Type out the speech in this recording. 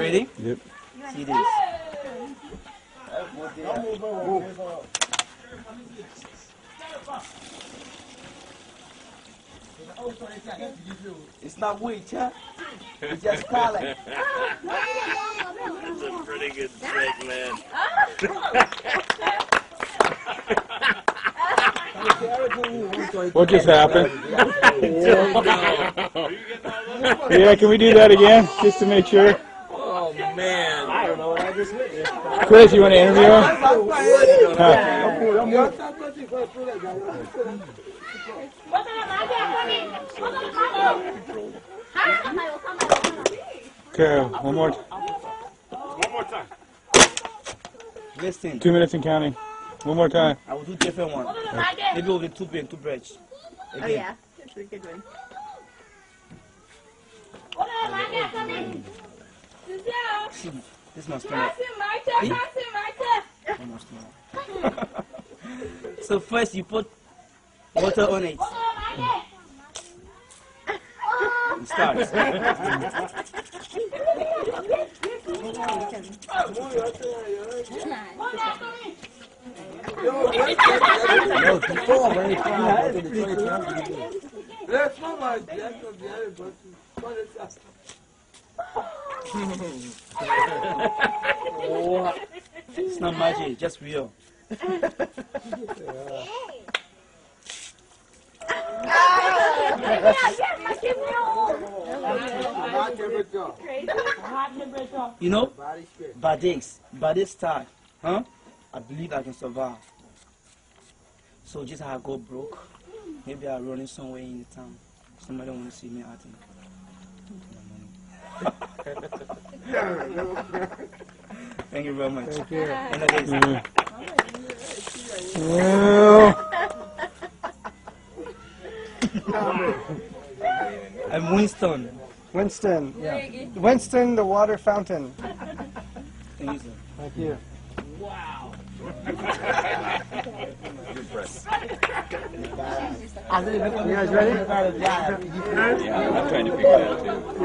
Ready? Yep. See this. It's not weight, huh? It's just talent. That's a pretty good trick, man. What just happened? yeah, can we do that again, just to make sure? Oh man. I don't I just witnessed. Chris, you want to interview him? Okay, one more. One more time. Listen, Two minutes and counting. One more time. I will do different one. Maybe with the two pen, two branch. Oh Again. yeah, that's a good one. See, this must be one must be So first you put water on it. Oh. It starts. No, before when it comes out to the toilet, you have to do it. It's not magic, just real. You know, by this, by this time, huh? I believe I can survive. So just how I go broke, maybe I'm running somewhere in the town. Somebody want to see me acting. Thank you very much. Thank you. Yeah. Mm. Well, I'm Winston. Winston. Yeah. Winston, the water fountain. Thank you, sir. Thank you. You guys ready? yeah, I'm trying to figure it out too.